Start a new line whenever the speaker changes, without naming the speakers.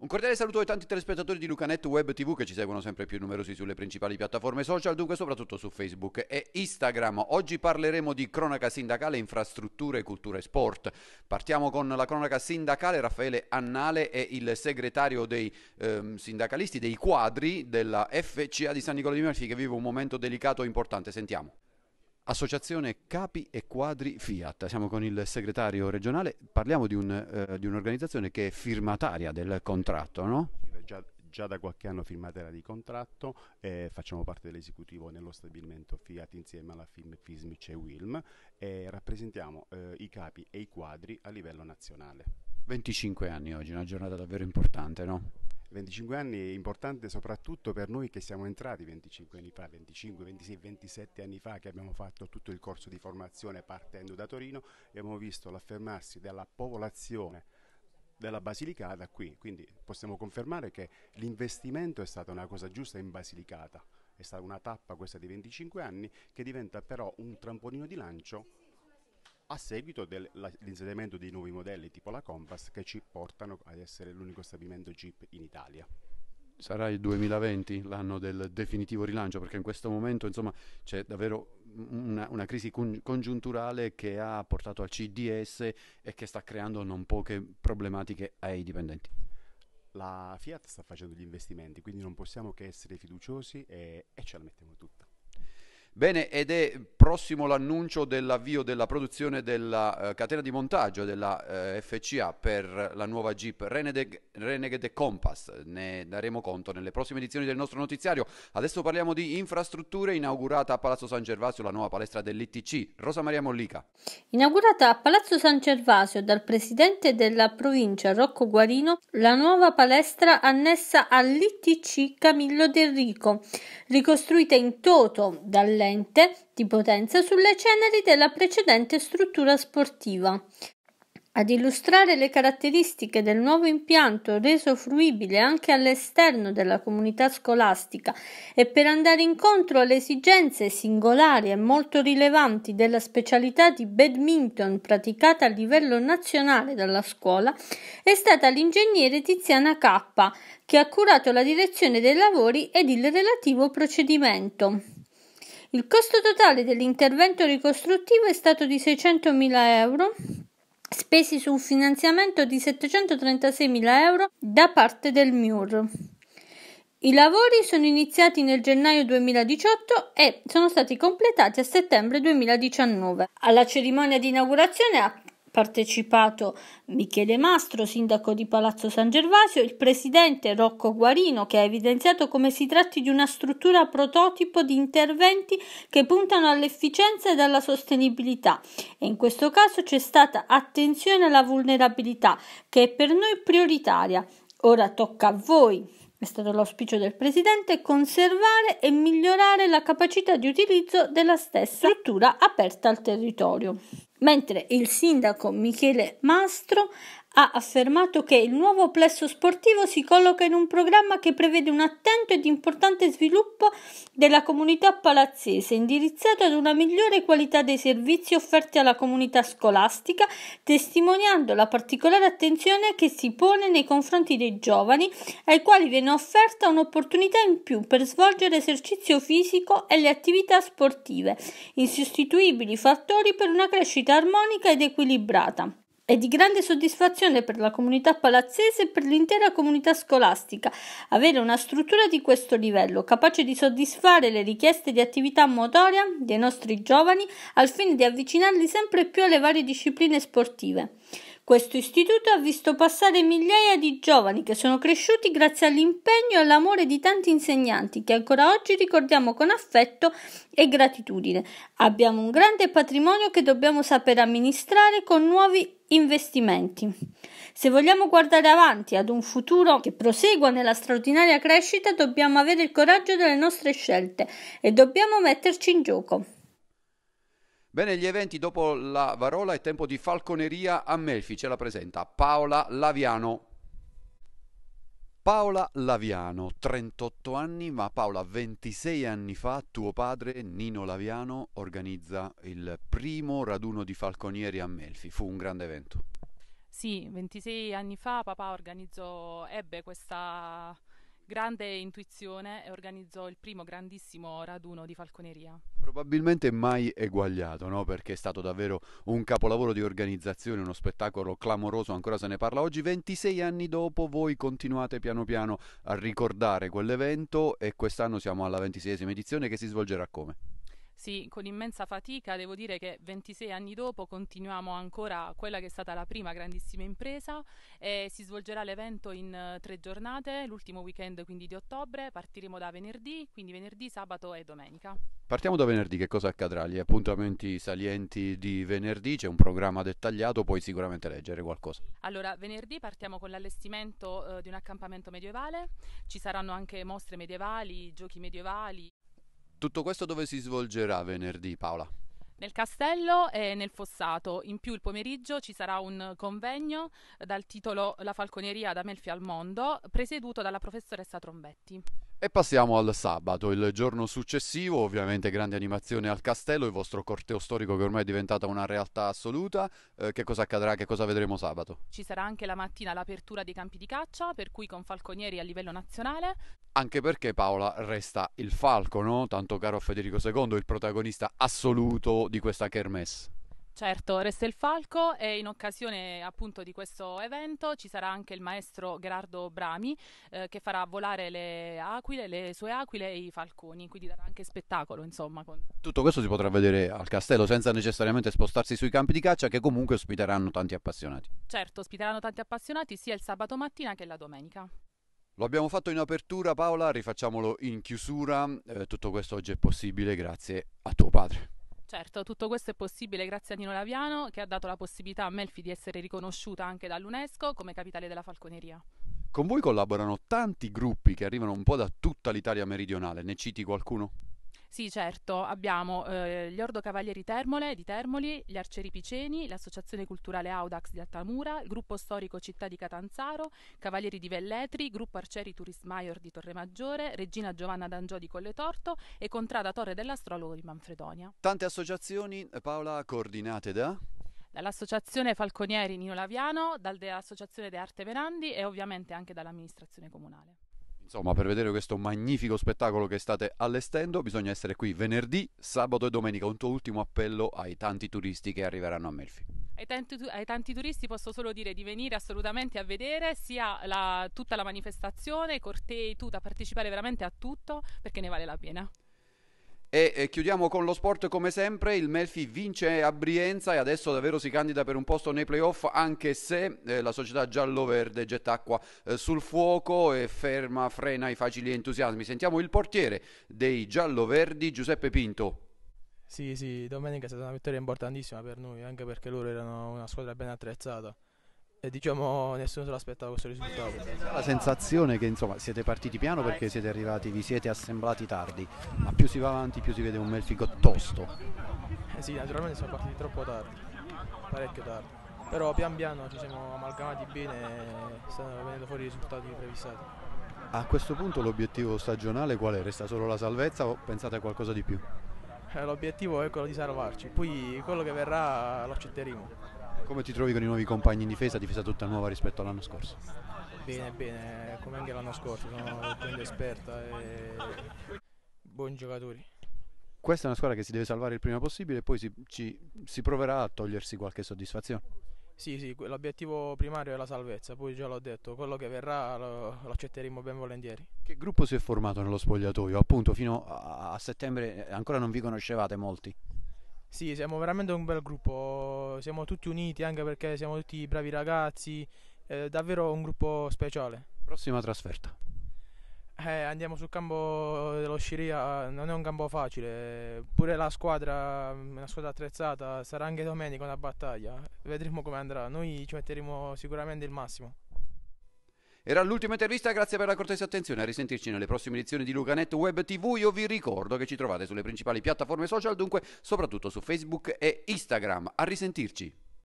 Un cordiale saluto ai tanti telespettatori di Lucanet Web TV che ci seguono sempre più numerosi sulle principali piattaforme social, dunque soprattutto su Facebook e Instagram. Oggi parleremo di cronaca sindacale, infrastrutture, cultura e sport. Partiamo con la cronaca sindacale. Raffaele Annale è il segretario dei ehm, sindacalisti, dei quadri della FCA di San Nicola di Melfi che vive un momento delicato e importante. Sentiamo. Associazione Capi e Quadri Fiat, siamo con il segretario regionale, parliamo di, un, eh, di un'organizzazione che è firmataria del contratto, no?
Già, già, da qualche anno firmataria di contratto, eh, facciamo parte dell'esecutivo nello stabilimento Fiat insieme alla firma Fismic e Wilm e rappresentiamo eh, i capi e i quadri a livello nazionale.
25 anni oggi, una giornata davvero importante, no?
25 anni è importante soprattutto per noi che siamo entrati 25 anni fa, 25, 26, 27 anni fa che abbiamo fatto tutto il corso di formazione partendo da Torino e abbiamo visto l'affermarsi della popolazione della Basilicata qui, quindi possiamo confermare che l'investimento è stata una cosa giusta in Basilicata, è stata una tappa questa di 25 anni che diventa però un trampolino di lancio a seguito dell'insediamento di nuovi modelli tipo la Compass che ci portano ad essere l'unico stabilimento Jeep in Italia.
Sarà il 2020 l'anno del definitivo rilancio perché in questo momento insomma, c'è davvero una, una crisi con, congiunturale che ha portato al CDS e che sta creando non poche problematiche ai dipendenti.
La Fiat sta facendo gli investimenti, quindi non possiamo che essere fiduciosi e, e ce la mettiamo tutta.
Bene, ed è prossimo l'annuncio dell'avvio della produzione della uh, catena di montaggio della eh, FCA per la nuova Jeep Renegade, Compass. Ne daremo conto nelle prossime edizioni del nostro notiziario. Adesso parliamo di infrastrutture. Inaugurata a Palazzo San Gervasio la nuova palestra dell'ITC. Rosa Maria Mollica.
Inaugurata a Palazzo San Gervasio dal presidente della provincia Rocco Guarino la nuova palestra annessa all'ITC Camillo Del Rico, ricostruita in toto dalle precedente di potenza sulle ceneri della precedente struttura sportiva. Ad illustrare le caratteristiche del nuovo impianto reso fruibile anche all'esterno della comunità scolastica e per andare incontro alle esigenze singolari e molto rilevanti della specialità di badminton praticata a livello nazionale dalla scuola, è stata l'ingegnere Tiziana K, che ha curato la direzione dei lavori ed il relativo procedimento. Il costo totale dell'intervento ricostruttivo è stato di 600.000 euro, spesi su un finanziamento di 736.000 euro da parte del MIUR. I lavori sono iniziati nel gennaio 2018 e sono stati completati a settembre 2019. Alla cerimonia di inaugurazione ha partecipato Michele Mastro, sindaco di Palazzo San Gervasio, il presidente Rocco Guarino, che ha evidenziato come si tratti di una struttura prototipo di interventi che puntano all'efficienza ed alla sostenibilità e in questo caso c'è stata attenzione alla vulnerabilità, che è per noi prioritaria. Ora tocca a voi, è stato l'auspicio del Presidente conservare e migliorare la capacità di utilizzo della stessa struttura aperta al territorio. Mentre il sindaco Michele Mastro ha affermato che il nuovo plesso sportivo si colloca in un programma che prevede un attento ed importante sviluppo della comunità palazzese, indirizzato ad una migliore qualità dei servizi offerti alla comunità scolastica, testimoniando la particolare attenzione che si pone nei confronti dei giovani, ai quali viene offerta un'opportunità in più per svolgere esercizio fisico e le attività sportive, insostituibili fattori per una crescita armonica ed equilibrata. È di grande soddisfazione per la comunità palazzese e per l'intera comunità scolastica avere una struttura di questo livello, capace di soddisfare le richieste di attività motoria dei nostri giovani al fine di avvicinarli sempre più alle varie discipline sportive. Questo istituto ha visto passare migliaia di giovani che sono cresciuti grazie all'impegno e all'amore di tanti insegnanti che ancora oggi ricordiamo con affetto e gratitudine. Abbiamo un grande patrimonio che dobbiamo saper amministrare con nuovi investimenti. Se vogliamo guardare avanti ad un futuro che prosegua nella straordinaria crescita, dobbiamo avere il coraggio delle nostre scelte e dobbiamo metterci in gioco.
Bene, gli eventi dopo la Varola è tempo di falconeria a Melfi, ce la presenta Paola Laviano. Paola Laviano, 38 anni, ma Paola 26 anni fa tuo padre Nino Laviano organizza il primo raduno di falconieri a Melfi, fu un grande evento.
Sì, 26 anni fa papà organizzò, ebbe questa grande intuizione e organizzò il primo grandissimo raduno di falconeria.
Probabilmente mai eguagliato, no? perché è stato davvero un capolavoro di organizzazione, uno spettacolo clamoroso, ancora se ne parla oggi. 26 anni dopo voi continuate piano piano a ricordare quell'evento e quest'anno siamo alla 26esima edizione che si svolgerà come?
Sì, con immensa fatica devo dire che 26 anni dopo continuiamo ancora quella che è stata la prima grandissima impresa e si svolgerà l'evento in uh, tre giornate, l'ultimo weekend quindi di ottobre, partiremo da venerdì, quindi venerdì, sabato e domenica.
Partiamo da venerdì, che cosa accadrà? Gli appuntamenti salienti di venerdì, c'è un programma dettagliato, puoi sicuramente leggere qualcosa.
Allora, venerdì partiamo con l'allestimento uh, di un accampamento medievale, ci saranno anche mostre medievali, giochi medievali,
tutto questo dove si svolgerà venerdì, Paola?
Nel castello e nel fossato. In più il pomeriggio ci sarà un convegno dal titolo La falconeria da Melfi al mondo, presieduto dalla professoressa Trombetti.
E passiamo al sabato, il giorno successivo, ovviamente grande animazione al castello, il vostro corteo storico che ormai è diventata una realtà assoluta. Eh, che cosa accadrà, che cosa vedremo sabato?
Ci sarà anche la mattina l'apertura dei campi di caccia, per cui con falconieri a livello nazionale.
Anche perché Paola resta il falco, no? Tanto caro Federico II, il protagonista assoluto di questa kermesse.
Certo, resta il falco e in occasione appunto di questo evento ci sarà anche il maestro Gerardo Brami eh, che farà volare le aquile, le sue aquile e i falconi, quindi darà anche spettacolo insomma. Con...
Tutto questo si potrà vedere al castello senza necessariamente spostarsi sui campi di caccia che comunque ospiteranno tanti appassionati.
Certo, ospiteranno tanti appassionati sia il sabato mattina che la domenica.
Lo abbiamo fatto in apertura Paola, rifacciamolo in chiusura, eh, tutto questo oggi è possibile grazie a tuo padre.
Certo, tutto questo è possibile grazie a Nino Laviano che ha dato la possibilità a Melfi di essere riconosciuta anche dall'UNESCO come capitale della falconeria.
Con voi collaborano tanti gruppi che arrivano un po' da tutta l'Italia meridionale, ne citi qualcuno?
Sì, certo, abbiamo eh, gli Ordo Cavalieri Termole di Termoli, gli Arcieri Piceni, l'Associazione Culturale Audax di Altamura, il Gruppo Storico Città di Catanzaro, Cavalieri di Velletri, Gruppo Arcieri Turist Maior di Torremaggiore, Regina Giovanna D'Angiò di Colletorto e Contrada Torre dell'Astrologo di Manfredonia.
Tante associazioni, Paola, coordinate da?
dall'Associazione Falconieri Nino Laviano, dall'Associazione De Arte Verandi e ovviamente anche dall'amministrazione comunale.
Insomma, per vedere questo magnifico spettacolo che state allestendo, bisogna essere qui venerdì, sabato e domenica. Un tuo ultimo appello ai tanti turisti che arriveranno a Melfi.
Ai tanti, ai tanti, turisti posso solo dire di venire assolutamente a vedere sia la, tutta la manifestazione, cortei, tutto, a partecipare veramente a tutto perché ne vale la pena.
E chiudiamo con lo sport come sempre, il Melfi vince a Brienza e adesso davvero si candida per un posto nei playoff anche se eh, la società giallo-verde getta acqua eh, sul fuoco e ferma, frena i facili entusiasmi. Sentiamo il portiere dei giallo-verdi, Giuseppe Pinto.
Sì, sì, domenica è stata una vittoria importantissima per noi, anche perché loro erano una squadra ben attrezzata e diciamo nessuno se l'aspettava questo risultato.
La sensazione è che insomma siete partiti piano perché siete arrivati, vi siete assemblati tardi, ma più si va avanti più si vede un Melfico tosto.
Eh sì, naturalmente siamo partiti troppo tardi, parecchio tardi, però pian piano ci siamo amalgamati bene e stanno venendo fuori i risultati previssati.
A questo punto l'obiettivo stagionale qual è? Resta solo la salvezza o pensate a qualcosa di più?
Eh, l'obiettivo è quello di salvarci, poi quello che verrà lo accetteremo.
Come ti trovi con i nuovi compagni in difesa, difesa tutta nuova rispetto all'anno scorso?
Bene, bene, come anche l'anno scorso, sono gente esperta e buoni giocatori.
Questa è una squadra che si deve salvare il prima possibile e poi si, ci, si proverà a togliersi qualche soddisfazione.
Sì, sì, l'obiettivo primario è la salvezza, poi già l'ho detto, quello che verrà lo, lo, accetteremo ben volentieri.
Che gruppo si è formato nello spogliatoio? Appunto, fino a, a settembre ancora non vi conoscevate molti.
Sì, siamo veramente un bel gruppo, siamo tutti uniti anche perché siamo tutti bravi ragazzi, è davvero un gruppo speciale.
Prossima trasferta.
Eh, andiamo sul campo dello Sciria, non è un campo facile, pure la squadra, una squadra attrezzata, sarà anche domenica una battaglia, vedremo come andrà, noi ci metteremo sicuramente il massimo.
Era l'ultima intervista, grazie per la cortese attenzione. A risentirci nelle prossime edizioni di Lucanet Web TV. Io vi ricordo che ci trovate sulle principali piattaforme social, dunque soprattutto su Facebook e Instagram. A risentirci.